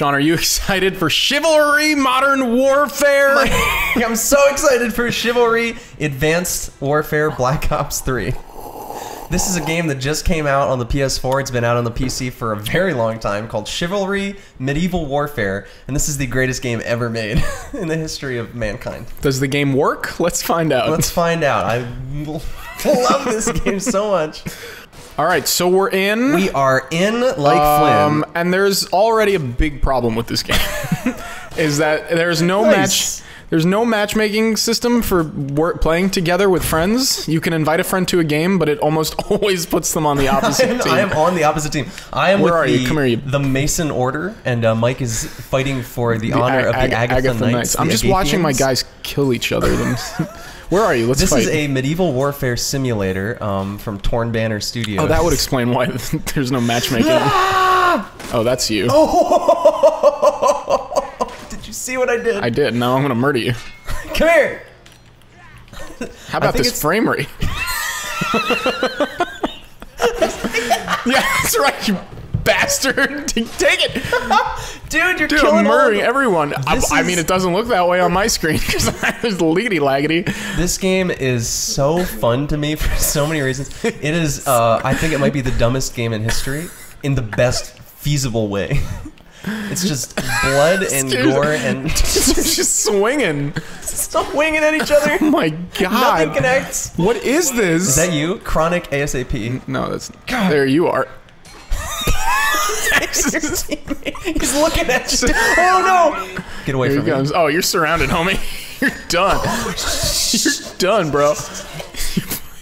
Sean, are you excited for Chivalry Modern Warfare? I'm so excited for Chivalry Advanced Warfare Black Ops 3. This is a game that just came out on the PS4. It's been out on the PC for a very long time called Chivalry Medieval Warfare, and this is the greatest game ever made in the history of mankind. Does the game work? Let's find out. Let's find out. I love this game so much. All right, so we're in. We are in like um, Flynn. and there's already a big problem with this game. is that there's no Nice. match there's no matchmaking system for work, playing together with friends. You can invite a friend to a game, but it almost always puts them on the opposite I am, team. I am on the opposite team. I am Where with are the, you? Come here, you- the Mason Order, and uh, Mike is fighting for the, honor of the Ag- Agatha, Knights. I'm the just watching my guys kill each other. Where are you? Let's This fight. is a medieval warfare simulator um, from Torn Banner Studios. oh, that would explain why there's no matchmaking. oh, that's you. You see what I did? I did. Now I'm gonna murder you. Come here. How about this it's- frame rate? yeah, that's right, you bastard. Take it. Dude, you're Dude, killing murdering everyone. I, This I mean, it doesn't look that way on my screen because there's liggity laggity. This game is so fun to me for so many reasons. It is, uh, I think it might be the dumbest game in history in the best feasible way. It's just blood and gore and They're just swinging. stop winging at each other. Oh my god. Nothing connects. What is this? Is that you? Chronic ASAP. no, that's god. there. You are. He's looking at you. Oh no! Get away Here he from me. comes. Oh, you're surrounded, homie. You're done. Oh, you're done, bro.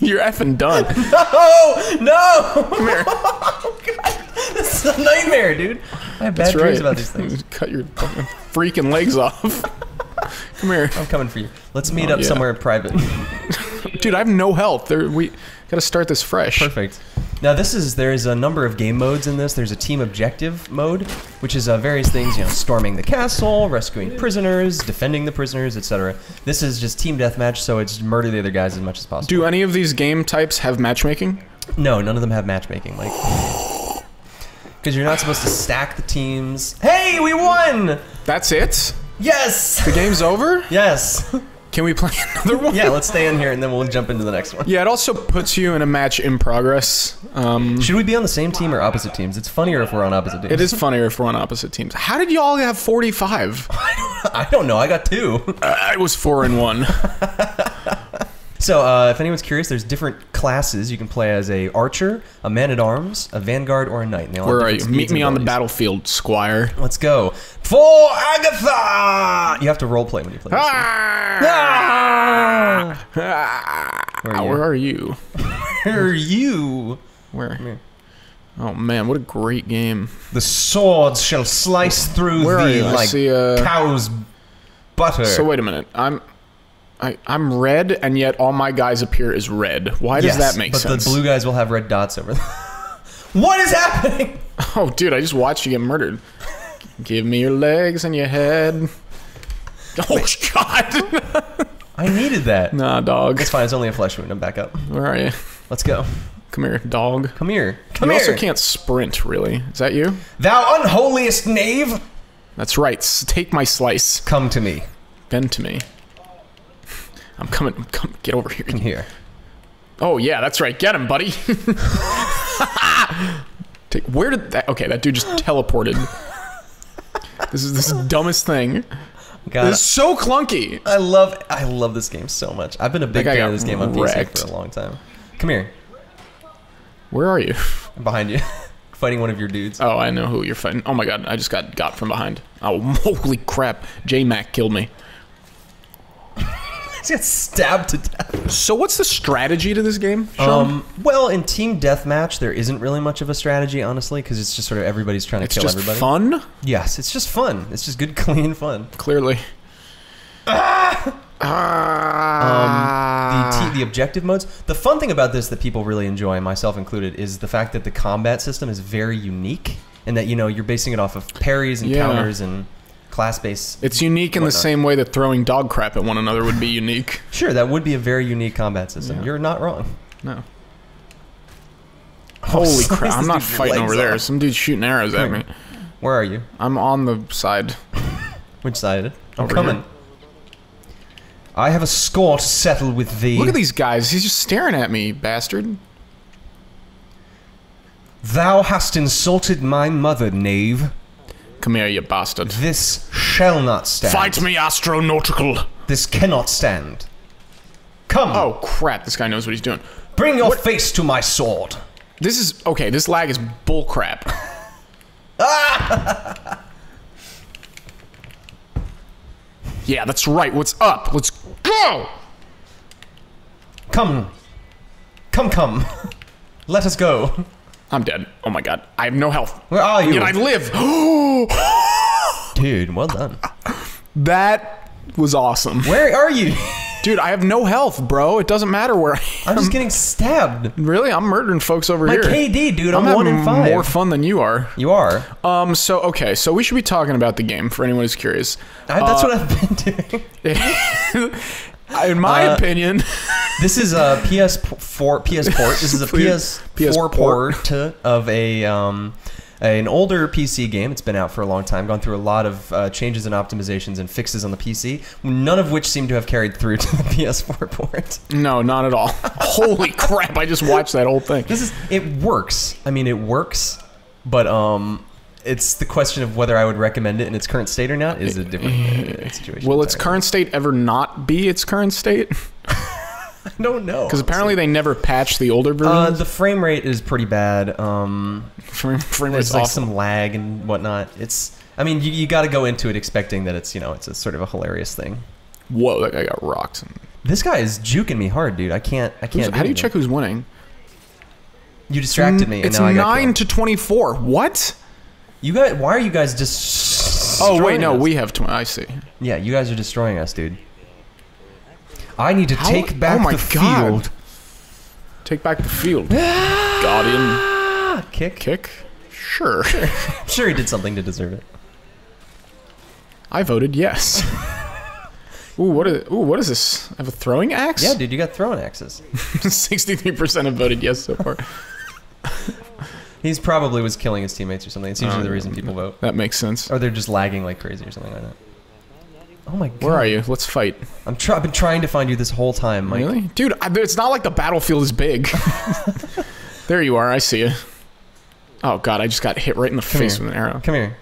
You're effing done. No! no! Come here. Oh god, this is a nightmare, dude. I have bad That's dreams right. about these things. Cut your fucking freaking legs off. Come here, I'm coming for you. Let's meet Oh, up yeah. somewhere private. dude. I have no health. There, we gotta start this fresh. Perfect. Now this is there is a number of game modes in this. There's a team objective mode, which is uh, various things, you know, storming the castle, rescuing prisoners, defending the prisoners, etc. This is just team deathmatch, so it's murder the other guys as much as possible. Do any of these game types have matchmaking? No, none of them have matchmaking, Mike. Because you're not supposed to stack the teams. Hey, we won! That's it. Yes! The game's over. Yes! Can we play another one? Yeah, let's stay in here and then we'll jump into the next one. Yeah, it also puts you in a match in progress. Um, Should we be on the same team or opposite teams? It's funnier if we're on opposite teams. it is funnier if we're on opposite teams. How did y'all have 45? I don't know. I got two. I was four and one. So, uh, if anyone's curious, there's different classes you can play as a archer, a man at arms, a vanguard, or a knight. And they all Where are you? Meet me on the battlefield, Squire. Let's go for Agatha. You have to role play when you play. This Ah! Where are you? Where are you? Where are you? Where? here. Oh man, what a great game! The swords shall slice through Where are thee you? I like see, uh, cow's butter. So wait a minute. I'm, I, I'm red, and yet all my guys appear as red. Why does Yes, that make but sense? But the blue guys will have red dots over them. what is happening? oh, dude, I just watched you get murdered. Give me your legs and your head. Oh God! I needed that. nah, dog. It's fine. It's only a flesh wound. I'm back up. Where are you? Let's go. Come here, dog. Come here. Come you here. also can't sprint, really. Is that you? Thou unholiest knave, That's right. Take my slice. come to me. Bend to me. I'm coming. I'm coming. Get over here. Come here. Oh yeah, that's right. Get him, buddy. Take, where did that? Okay, that dude just teleported. this is this dumbest thing. God, This is so clunky. I love I love this game so much. I've been a big fan of this game on wrecked. PC for a long time. Come here. Where are you? I'm behind you. Fighting one of your dudes. Oh, I know who you're fighting. Oh my god, I just got got from behind. Oh, holy crap! J Mac killed me. He got stabbed to death. So what's the strategy to this game? Sean? Um, well, in team deathmatch, there isn't really much of a strategy, honestly, because it's just sort of everybody's trying to it's kill just everybody. fun. Yes, it's just fun. It's just good, clean fun. Clearly. Ah. Um, the, the objective modes. The fun thing about this that people really enjoy, myself included, is the fact that the combat system is very unique, and that you know you're basing it off of parries and Yeah. counters and class based. It's unique in the same way that throwing dog crap at one another would be unique. Sure, that would be a very unique combat system. Yeah. You're not wrong. No. Holy crap! I'm not fighting over there. off. Some dude's shooting arrows at me. Where are you? I'm on the side. Which side? I'm Over coming. here. I have a score to settle with thee. Look at these guys. He's just staring at me, bastard. Thou hast insulted my mother, knave. Come here, you bastard. This shall not stand. Fight me, astronautical. This cannot stand. Come, Oh crap! This guy knows what he's doing. bring your face to my sword. This is okay. This lag is bull crap. yeah, that's right. What's up? Let's go. Come. Come, come. Let us go. I'm dead. Oh my god. I have no health. Where are you? Yet I live. Oh! Dude, well done. that was awesome. Where are you? Dude, I have no health, bro. It doesn't matter where I am. I'm just getting stabbed. Really? I'm murdering folks over here. My here. KD, dude, I'm, I'm one in five. more fun than you are. you are. Um. So okay. So we should be talking about the game for anyone who's curious. I, that's what I've been doing. In my Uh, opinion, This is a PS4 PS port. This is a PS4 port. port of a um, an older PC game. It's been out for a long time, gone through a lot of uh, changes and optimizations and fixes on the PC, none of which seem to have carried through to the PS4 port. no, not at all. Holy crap! I just watched that whole thing. This is it works. I mean, it works, but um, it's the question of whether I would recommend it in its current state or not is a different uh, situation. Will its current state ever not be its current state? I don't know Because apparently they never patched the older Uh, the frame rate is pretty bad. Um, frame, frame rate's there's like awesome. some lag and whatnot. It's, I mean, you, you got to go into it expecting that it's, you know, it's a sort of a hilarious thing. Whoa, that guy got rocked. This guy is juking me hard, dude. I can't, I can't. How do you anything. check who's winning? You distracted me, and It's now I got nine to twenty-four. What? You guys, why are you guys just? Oh wait, no, us? we have twenty. I see. Yeah, you guys are destroying us, dude. I need to How- take back oh my the God. field. Take back the field. Guardian Ah, kick. kick. Sure. I'm sure he did something to deserve it. I voted yes. Ooh, what is? Ooh, what is this? I have a throwing axe. Yeah, dude, you got throwing axes. Sixty-three percent have voted yes so far. He's probably was killing his teammates or something. It's usually the reason people vote, That makes sense. or they're just lagging like crazy or something like that. Oh my god. Where are you? Let's fight. I'm try- I've been trying to find you this whole time, Mike. Really, dude? I, it's not like the battlefield is big. there you are. I see you. Oh god, I just got hit right in the Come face here. with an arrow. Come here.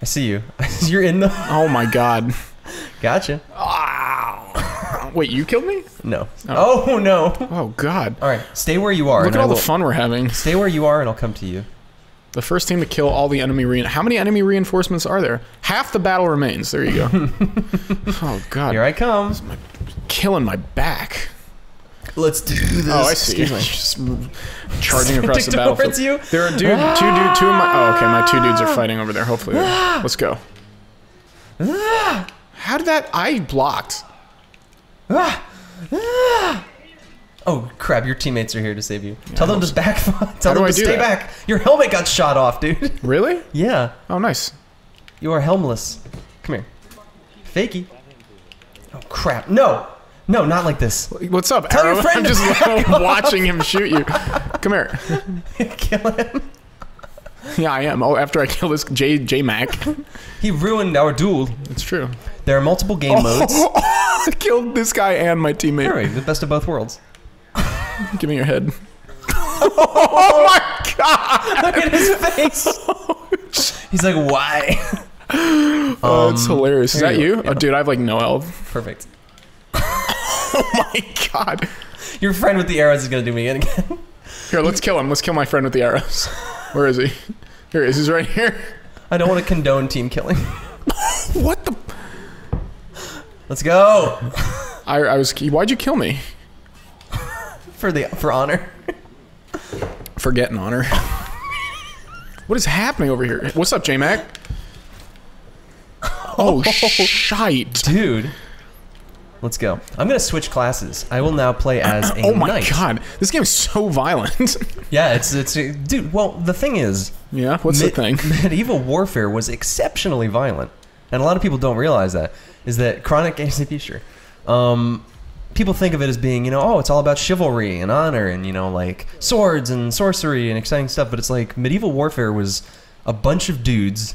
I see you. You're in the. Oh my god. Gotcha. Ow. Wait, you killed me? No. Oh. oh, no. Oh god. All right. Stay where you are. Look at all the fun we're having. Stay where you are, and I'll come to you. The first team to kill all the enemy rein. How many enemy reinforcements are there? Half the battle remains. There you go. oh god. Here I come. Killing my back. Let's do this. Oh, I see. Excuse me. Just charging across the Ticked battlefield. towards you. There are dude, two dude, two of my. Oh, okay, my two dudes are ah. fighting over there. Hopefully, they're- ah. let's go. Ah. How did that? I blocked. Oh crap! Your teammates are here to save you. Tell them to back. Tell them to stay that? back. Your helmet got shot off, dude. Really? yeah. Oh, nice. You are helmless. Come here. Fakey. Oh crap! No. No, not like this. What's up, Tell your Arrow? friend I'm just off. watching him shoot you. Come here. Kill him. Yeah, I am. Oh, after I kill this J J Mac. He ruined our duel. It's true. There are multiple game oh, modes. I killed this guy and my teammate. All right, the best of both worlds. Give me your head. oh my god! Look at his face. He's like, why? Oh, it's um, hilarious. Is that you you? go. Oh, dude, I have like no health. Perfect. Oh my god. Your friend with the arrows is gonna do me in again. Here, let's kill him. Let's kill my friend with the arrows. Where is he? Here he is. He's right here. I don't want to condone team killing. What the? Let's go I, I was. Why'd you kill me? For the for honor. Forgetting honor. What is happening over here? What's up, J Mac? Oh, shite. Dude. Let's go. I'm gonna switch classes. I will now play as a Oh my knight. god. This game is so violent. Yeah, it's it's dude. Well, the thing is, yeah, what's the thing? medieval warfare was exceptionally violent, and a lot of people don't realize that. Is that chronic ACP? Sure. Um, people think of it as being, you know, oh, it's all about chivalry and honor and you know, like swords and sorcery and exciting stuff. But it's like medieval warfare was a bunch of dudes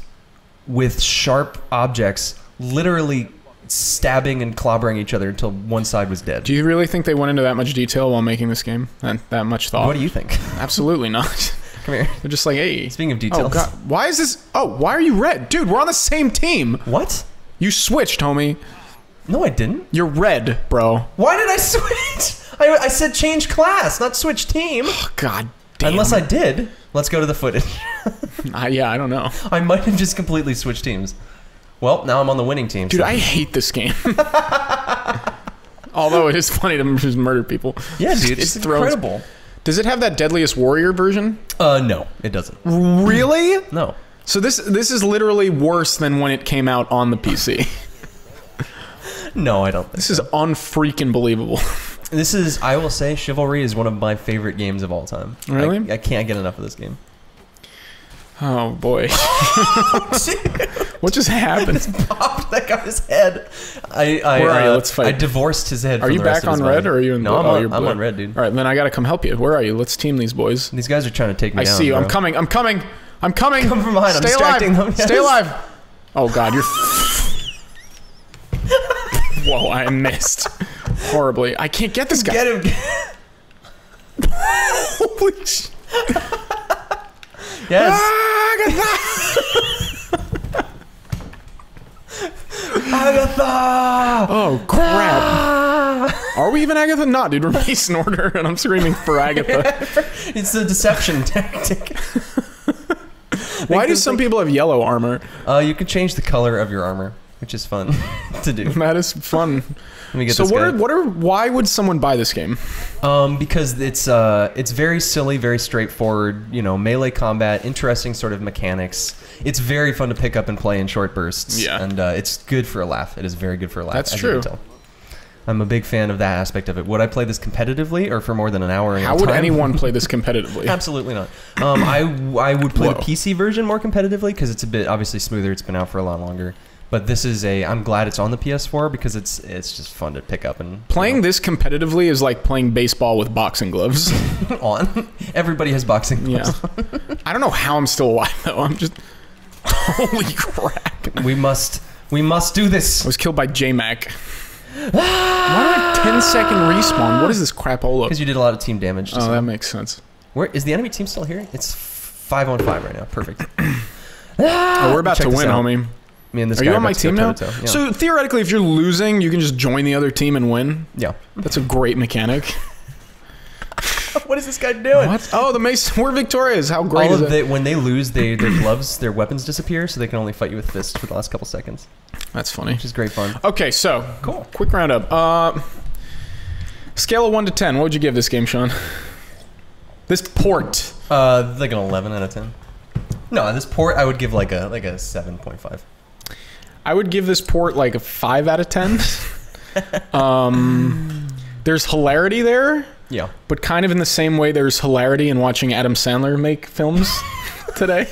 with sharp objects, literally stabbing and clobbering each other until one side was dead. Do you really think they went into that much detail while making this game? That, that much thought? What do you think? Absolutely not. Come here. They're just like, hey. Speaking of oh, details. Oh god, why is this? Oh, why are you red, dude? We're on the same team. what? You switched, homie. No, I didn't. You're red, bro. Why did I switch? I, I said change class, not switch team. Oh, God damn. Unless I did. Let's go to the footage. I, yeah, I don't know, I might have just completely switched teams. Well, now I'm on the winning team. dude. so- I hate this game. Although it is funny to just murder people. yeah, dude, it's throws- incredible. Does it have that Deadliest Warrior version? Uh, no, it doesn't. Really? No. So this this is literally worse than when it came out on the PC. No, I don't. Think This is unfreaking believable. This is, I will say, Chivalry is one of my favorite games of all time. Really? I, I can't get enough of this game. Oh boy. what just happened? Popped that guy's head. I, I, Where are you? uh, Let's fight. I divorced his head. Are you back on red body. or are you in No, blue? I'm, Oh, on, you're I'm on red, dude. All right, then I gotta come help you. Where are you? Let's team these boys. These guys are trying to take me I down. see you. I'm coming. I'm coming. I'm coming. Come from behind. I'm Stay alive. them, yes. Stay alive. Oh god, you're. Whoa, I missed horribly. I can't get this guy. Get him. Holy yes. Agatha! Agatha! Oh crap. Are we even Agatha? Not, dude. We're Mason Order, and I'm screaming for Agatha. It's a deception tactic. Why do some people have yellow armor? Uh, you can change the color of your armor, which is fun to do. That is fun. Let me get So this what guy. are what are why would someone buy this game? Um, because it's uh, it's very silly, very straightforward. You know, melee combat, interesting sort of mechanics. It's very fun to pick up and play in short bursts. Yeah. and uh, it's good for a laugh. It is very good for a laugh. That's as you can true. I'm a big fan of that aspect of it. Would I play this competitively or for more than an hour? How would time? anyone play this competitively? Absolutely not. Um, I I would play the PC version more competitively because it's a bit obviously smoother. It's been out for a lot longer. But this is a. I'm glad it's on the PS4 because it's it's just fun to pick up and Playing this competitively is like playing baseball with boxing gloves. on. Everybody has boxing Yeah. gloves. I don't know how I'm still alive though. I'm just holy crap. We must we must do this. I was killed by JMac. Why do I have 10 second respawn? What is this crap crapola? Because you did a lot of team damage. Oh, that makes sense. Where is the enemy team still here? It's five on five right now. Perfect. Oh, we're ah, about Check to win, out. homie. Me and this Are guy you on my to team now? Yeah. So theoretically, if you're losing, you can just join the other team and win. yeah. That's a great mechanic. what is this guy doing? What? Oh, the Mace. We're victorious. How great All is of it? the, when they lose, they their gloves, their weapons disappear, so they can only fight you with fists for the last couple seconds, That's funny. which is great fun. Okay, so Cool. quick roundup. Uh, scale of one to ten. What would you give this game, Sean? This port. Uh, like an eleven out of ten. No, this port I would give like a like a seven point five. I would give this port like a five out of ten. um, there's hilarity there, Yeah. but kind of in the same way there's hilarity in watching Adam Sandler make films today.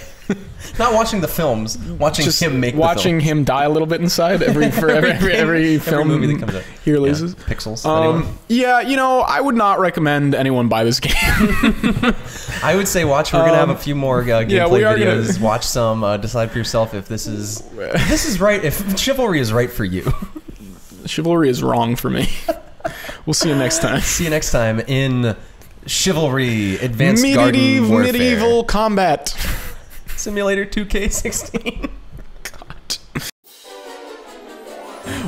Not watching the films, watching Just him make watching him die a little bit inside every for every every, every, film movie that comes out. he releases. Yeah, Pixels. Um, yeah, you know, I would not recommend anyone buy this game. I would say watch. We're gonna have a um, few more uh, gameplay yeah, are gonna- videos. Watch some. Uh, decide for yourself if this is if this is right. If chivalry is right for you. Chivalry is wrong for me. we'll see you next time. See you next time in chivalry advanced Medieval, medieval combat. Simulator 2K16.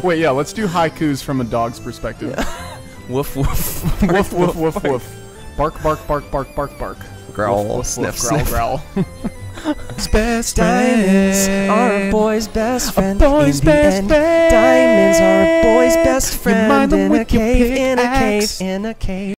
Wait, yeah, let's do haikus from a dog's perspective. woof woof. woof, woof, woof, woof. Bark, bark, bark, bark, bark, bark. Growl. Woof, woof, sniff, woof, growl, sniff. growl. Best diamonds are a boy's best friend. boy's in the best end. friend. Diamonds are a boy's best You friend them in a with your cave, in a cave, in a cave.